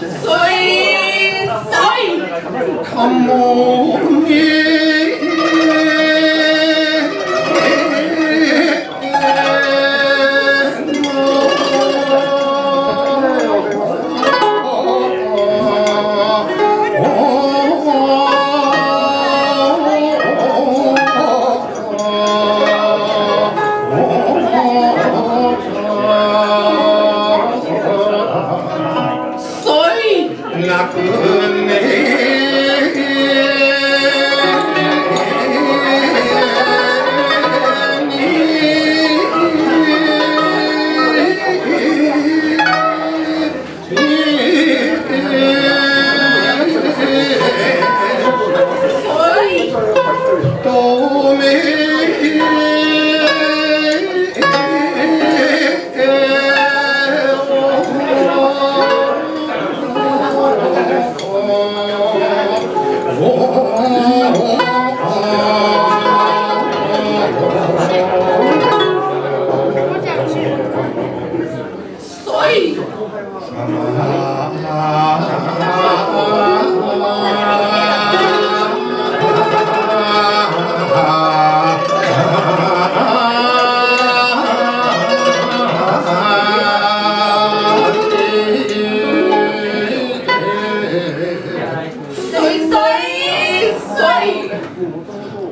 Sweet, sweet, come on, yeah. ahlakın ne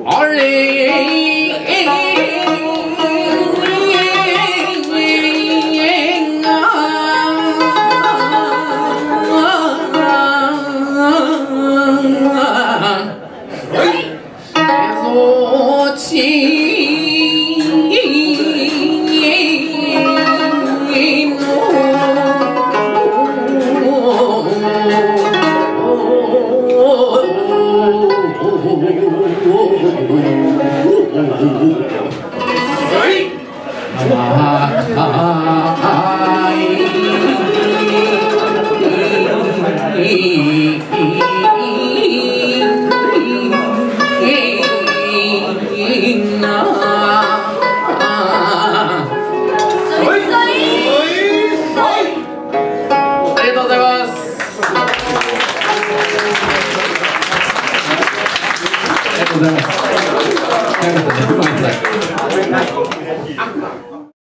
あれ呜呜呜とうございます。